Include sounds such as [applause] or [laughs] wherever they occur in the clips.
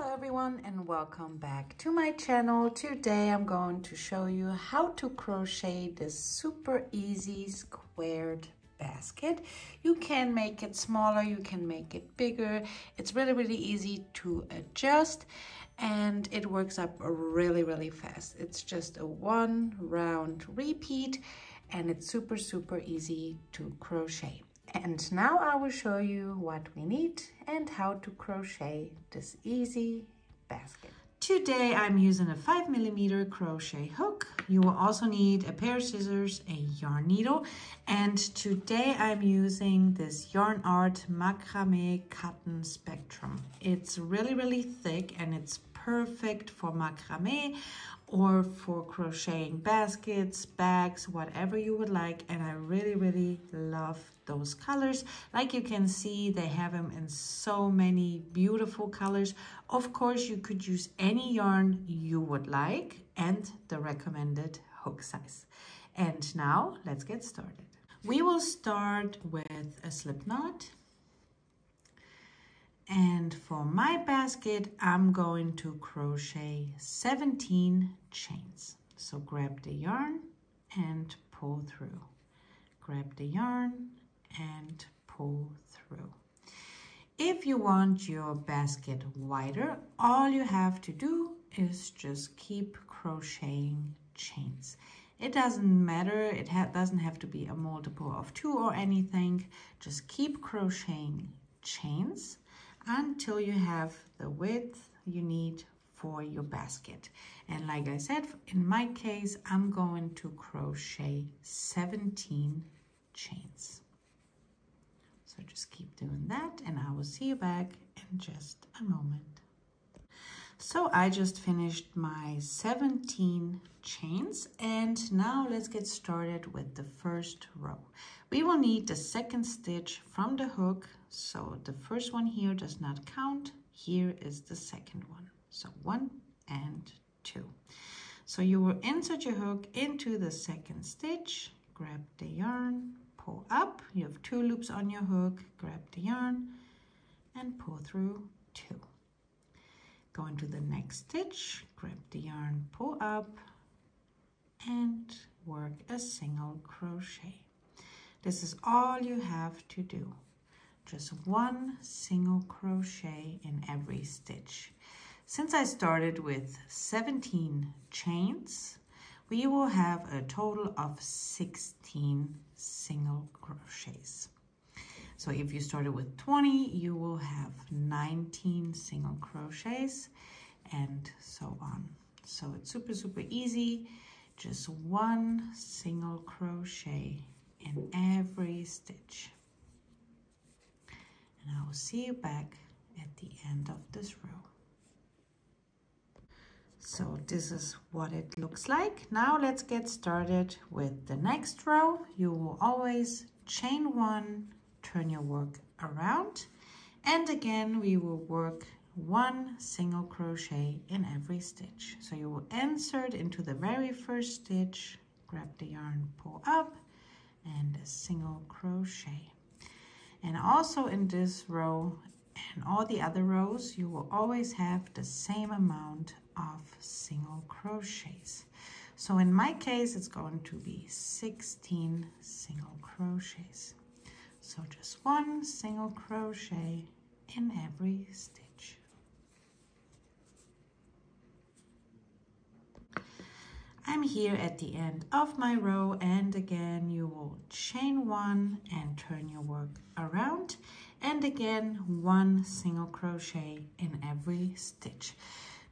Hello everyone and welcome back to my channel. Today I'm going to show you how to crochet this super easy squared basket. You can make it smaller, you can make it bigger. It's really, really easy to adjust and it works up really, really fast. It's just a one round repeat and it's super, super easy to crochet. And now I will show you what we need and how to crochet this easy basket. Today I'm using a 5 millimeter crochet hook. You will also need a pair of scissors, a yarn needle, and today I'm using this Yarn Art Macrame Cotton Spectrum. It's really, really thick and it's perfect for macrame or for crocheting baskets, bags, whatever you would like. And I really, really love those colors. Like you can see, they have them in so many beautiful colors. Of course, you could use any yarn you would like and the recommended hook size. And now let's get started. We will start with a slip knot and for my basket, I'm going to crochet 17 chains. So grab the yarn and pull through. Grab the yarn and pull through. If you want your basket wider, all you have to do is just keep crocheting chains. It doesn't matter, it ha doesn't have to be a multiple of two or anything. Just keep crocheting chains until you have the width you need for your basket. And like I said, in my case, I'm going to crochet 17 chains. So just keep doing that and I will see you back in just a moment. So I just finished my 17 chains and now let's get started with the first row. We will need the second stitch from the hook. So the first one here does not count. Here is the second one. So one and two. So you will insert your hook into the second stitch, grab the yarn, pull up. You have two loops on your hook, grab the yarn and pull through two. Go into the next stitch, grab the yarn, pull up, and work a single crochet. This is all you have to do. Just one single crochet in every stitch. Since I started with 17 chains, we will have a total of 16 single crochets. So if you started with 20, you will have 19 single crochets and so on. So it's super, super easy. Just one single crochet in every stitch. And I will see you back at the end of this row. So this is what it looks like. Now let's get started with the next row. You will always chain one, turn your work around and again we will work one single crochet in every stitch so you will insert into the very first stitch grab the yarn pull up and a single crochet and also in this row and all the other rows you will always have the same amount of single crochets so in my case it's going to be 16 single crochets so just one single crochet in every stitch. I'm here at the end of my row and again you will chain one and turn your work around and again one single crochet in every stitch.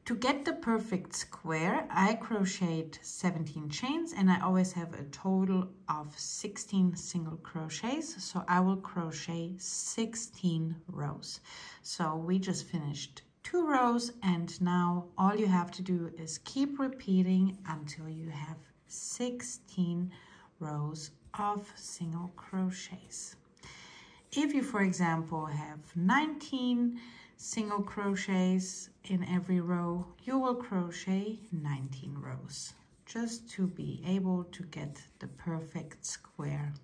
To get the perfect square, I crocheted 17 chains and I always have a total of 16 single crochets. So I will crochet 16 rows. So we just finished two rows and now all you have to do is keep repeating until you have 16 rows of single crochets. If you, for example, have 19 single crochets in every row, you will crochet 19 rows just to be able to get the perfect square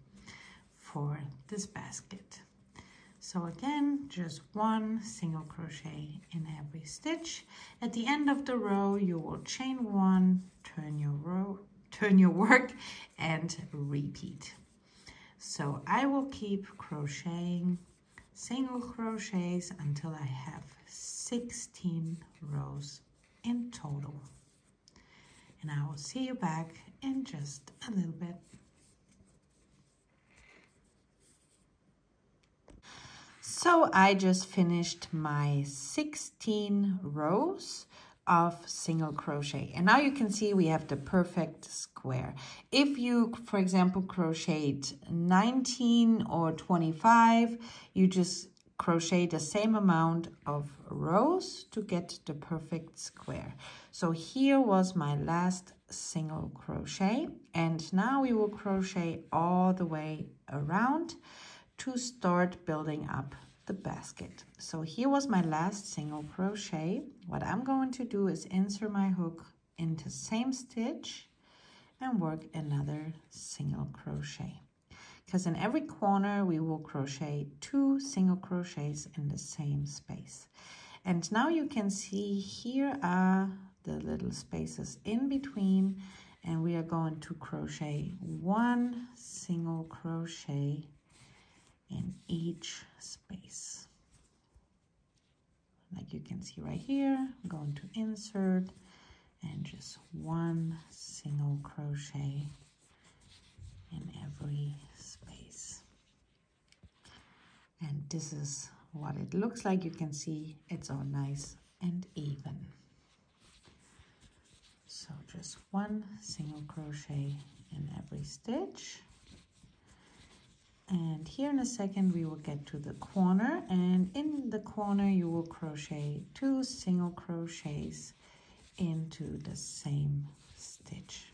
for this basket. So again, just one single crochet in every stitch. At the end of the row, you will chain one, turn your row, turn your work and repeat. So I will keep crocheting single crochets until I have 16 rows in total. And I will see you back in just a little bit. So I just finished my 16 rows of single crochet. And now you can see we have the perfect square. If you for example crocheted 19 or 25 you just crochet the same amount of rows to get the perfect square. So here was my last single crochet. And now we will crochet all the way around to start building up the basket. So here was my last single crochet. What I'm going to do is insert my hook into same stitch and work another single crochet. Because in every corner we will crochet two single crochets in the same space. And now you can see here are the little spaces in between and we are going to crochet one single crochet in each space. Like you can see right here, I'm going to insert and just one single crochet in every space. And this is what it looks like. You can see it's all nice and even. So just one single crochet in every stitch and here in a second we will get to the corner. And in the corner you will crochet two single crochets into the same stitch.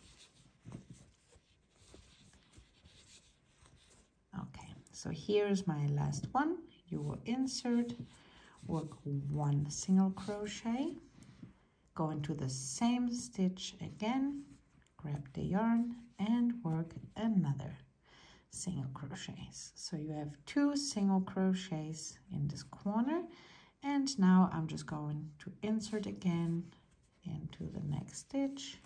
Okay so here's my last one. You will insert work one single crochet go into the same stitch again grab the yarn and work another single crochets. So you have two single crochets in this corner and now I'm just going to insert again into the next stitch.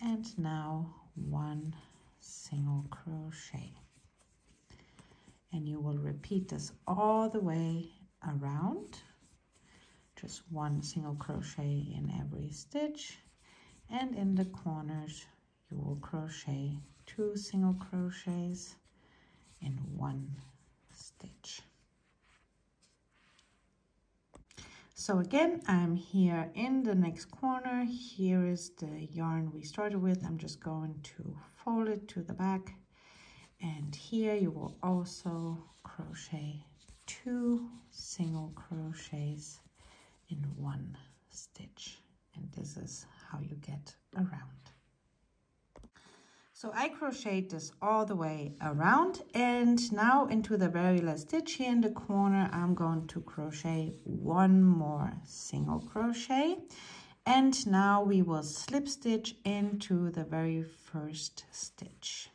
And now one single crochet. And you will repeat this all the way around. Just one single crochet in every stitch. And in the corners you will crochet two single crochets in one stitch. So again, I'm here in the next corner. Here is the yarn we started with. I'm just going to fold it to the back. And here you will also crochet two single crochets in one stitch. And this is how you get around. So I crocheted this all the way around and now into the very last stitch here in the corner I'm going to crochet one more single crochet and now we will slip stitch into the very first stitch.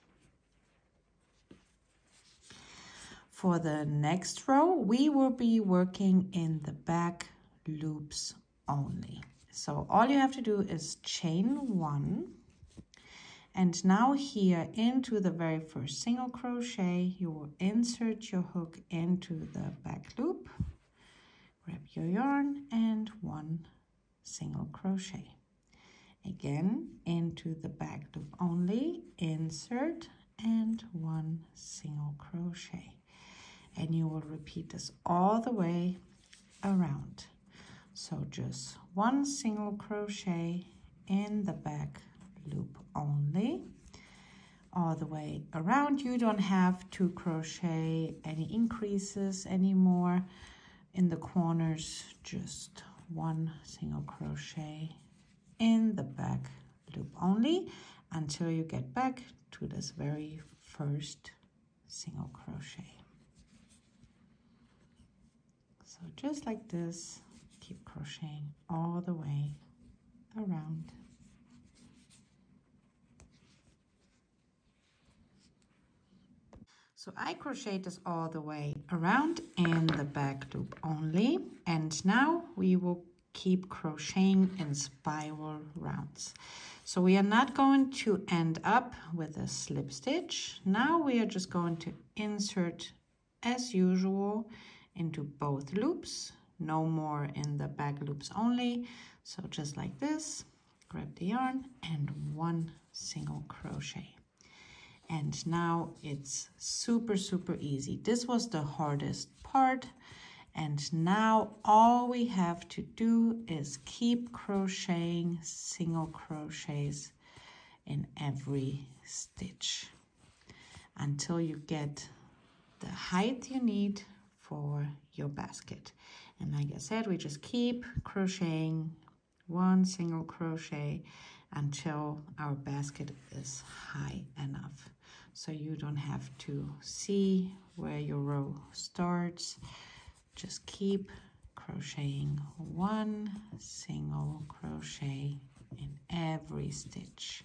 For the next row we will be working in the back loops only. So all you have to do is chain one and now here into the very first single crochet, you will insert your hook into the back loop, grab your yarn and one single crochet. Again, into the back loop only, insert and one single crochet. And you will repeat this all the way around. So just one single crochet in the back loop only. All the way around. You don't have to crochet any increases anymore. In the corners just one single crochet in the back loop only until you get back to this very first single crochet. So just like this keep crocheting all the way around So I crochet this all the way around in the back loop only. And now we will keep crocheting in spiral rounds. So we are not going to end up with a slip stitch. Now we are just going to insert as usual into both loops, no more in the back loops only. So just like this, grab the yarn and one single crochet. And now it's super, super easy. This was the hardest part. And now all we have to do is keep crocheting single crochets in every stitch until you get the height you need for your basket. And like I said, we just keep crocheting one single crochet until our basket is high enough. So you don't have to see where your row starts. Just keep crocheting one single crochet in every stitch.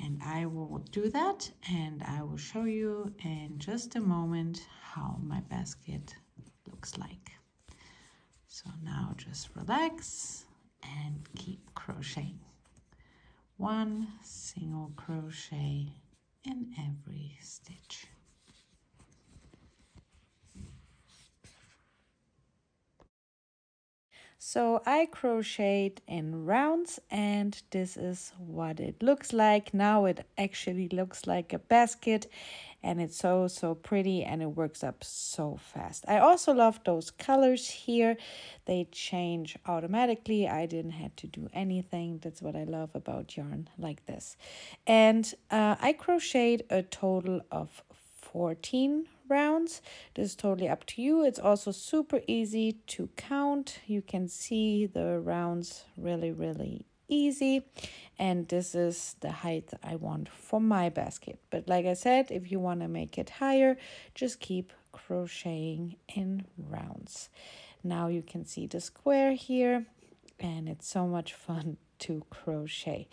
And I will do that and I will show you in just a moment how my basket looks like. So now just relax and keep crocheting. One single crochet in every stitch. So I crocheted in rounds and this is what it looks like. Now it actually looks like a basket and it's so, so pretty and it works up so fast. I also love those colors here. They change automatically. I didn't have to do anything. That's what I love about yarn like this. And uh, I crocheted a total of 14 rounds. This is totally up to you. It's also super easy to count. You can see the rounds really, really easy. And this is the height I want for my basket. But like I said, if you want to make it higher, just keep crocheting in rounds. Now you can see the square here and it's so much fun to crochet.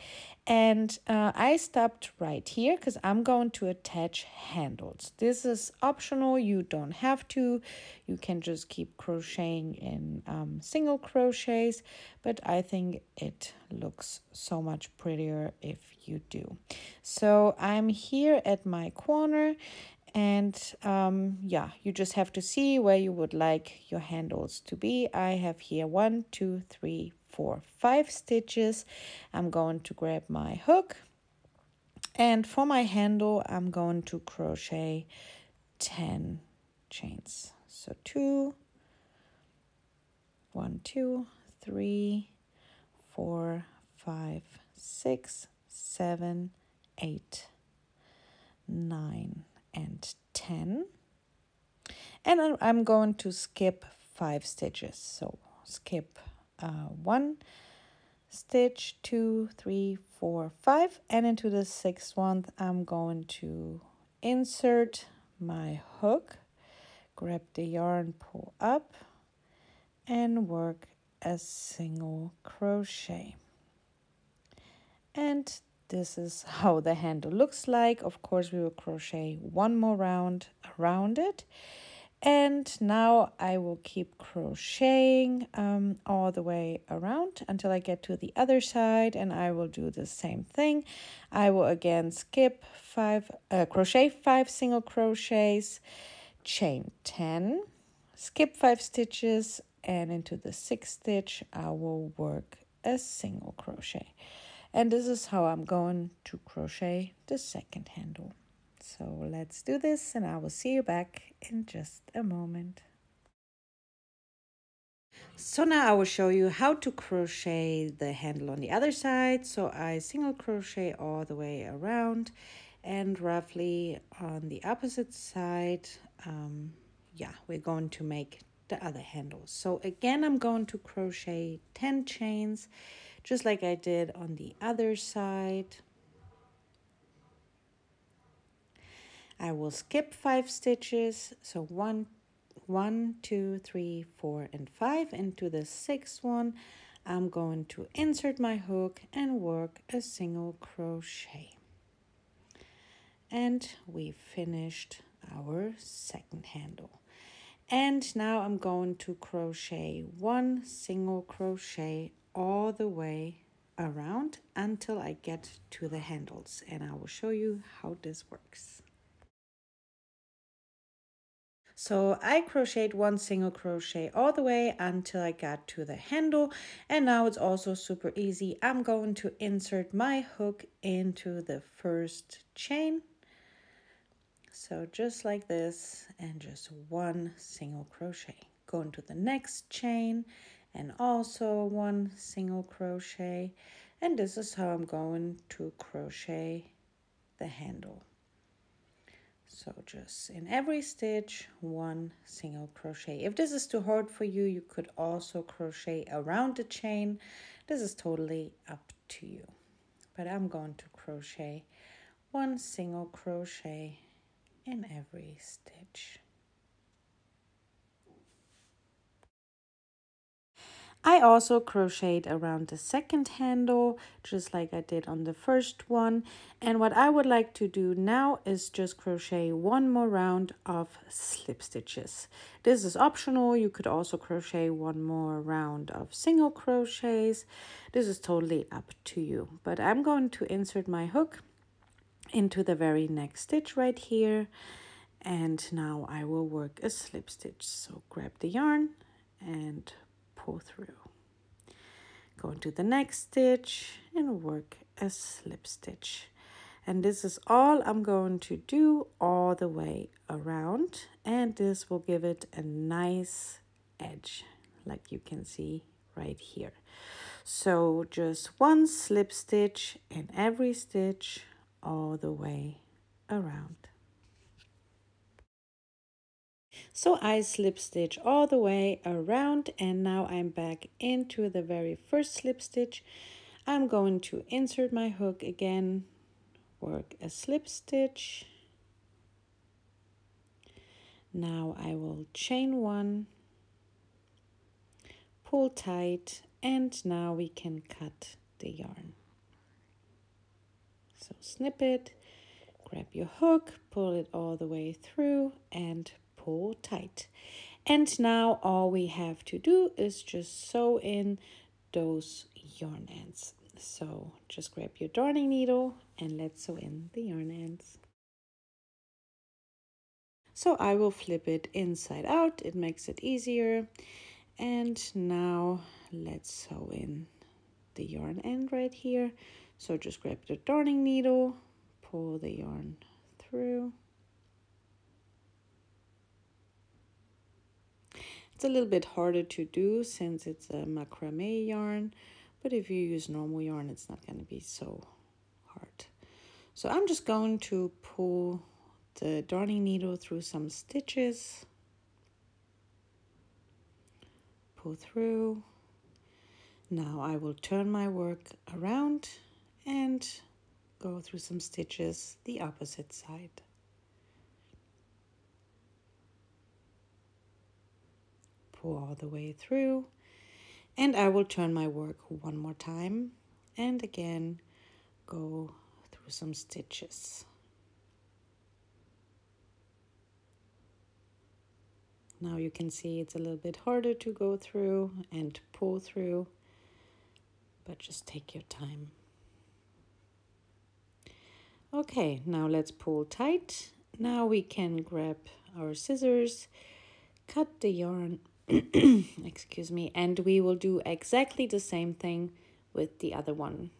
And uh, I stopped right here because I'm going to attach handles. This is optional. You don't have to. You can just keep crocheting in um, single crochets but I think it looks so much prettier if you do. So I'm here at my corner and um, yeah you just have to see where you would like your handles to be. I have here one two three for five stitches. I'm going to grab my hook. And for my handle I'm going to crochet 10 chains. So two one two three four five six seven eight nine and 10 and I'm going to skip five stitches. So skip uh, one stitch two three four five and into the sixth one I'm going to insert my hook grab the yarn pull up and work a single crochet. And this is [laughs] how the handle looks like. Of course we will crochet one more round around it and now I will keep crocheting um, all the way around until I get to the other side and I will do the same thing. I will again skip five, uh, crochet five single crochets, chain 10, skip five stitches and into the sixth stitch I will work a single crochet. And this is how I'm going to crochet the second handle. So let's do this and I will see you back in just a moment. So now I will show you how to crochet the handle on the other side. So I single crochet all the way around and roughly on the opposite side, um, yeah, we're going to make the other handle. So again, I'm going to crochet 10 chains, just like I did on the other side. I will skip five stitches. So one, one, two, three, four, and five. Into the sixth one, I'm going to insert my hook and work a single crochet. and we finished our second handle and now I'm going to crochet one single crochet all the way around until I get to the handles and I will show you how this works. So I crocheted one single crochet all the way until I got to the handle and now it's also super easy. I'm going to insert my hook into the first chain. So just like this and just one single crochet. Go into the next chain and also one single crochet and this is how I'm going to crochet the handle so just in every stitch one single crochet. If this is too hard for you you could also crochet around the chain. This is totally up to you. But I'm going to crochet one single crochet in every stitch I also crocheted around the second handle, just like I did on the first one. And what I would like to do now is just crochet one more round of slip stitches. This is optional. You could also crochet one more round of single crochets. This is totally up to you. But I'm going to insert my hook into the very next stitch right here. And now I will work a slip stitch. So grab the yarn and pull through. Go into the next stitch and work a slip stitch. And this is all I'm going to do all the way around. And this will give it a nice edge, like you can see right here. So just one slip stitch in every stitch all the way around. So I slip stitch all the way around and now I'm back into the very first slip stitch. I'm going to insert my hook again, work a slip stitch. Now I will chain one, pull tight, and now we can cut the yarn. So snip it, grab your hook, pull it all the way through and pull tight. And now all we have to do is just sew in those yarn ends. So just grab your darning needle and let's sew in the yarn ends. So I will flip it inside out, it makes it easier. And now let's sew in the yarn end right here. So just grab the darning needle, pull the yarn through. It's a little bit harder to do since it's a macrame yarn, but if you use normal yarn, it's not going to be so hard. So I'm just going to pull the darning needle through some stitches. Pull through. Now I will turn my work around and go through some stitches the opposite side. Pull all the way through and I will turn my work one more time and again go through some stitches. Now you can see it's a little bit harder to go through and pull through, but just take your time. Okay, now let's pull tight. Now we can grab our scissors, cut the yarn [clears throat] excuse me, and we will do exactly the same thing with the other one.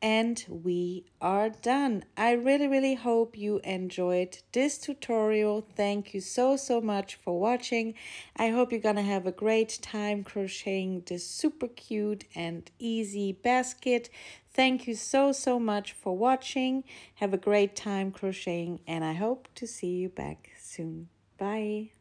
And we are done. I really, really hope you enjoyed this tutorial. Thank you so, so much for watching. I hope you're gonna have a great time crocheting this super cute and easy basket. Thank you so, so much for watching. Have a great time crocheting and I hope to see you back soon. Bye.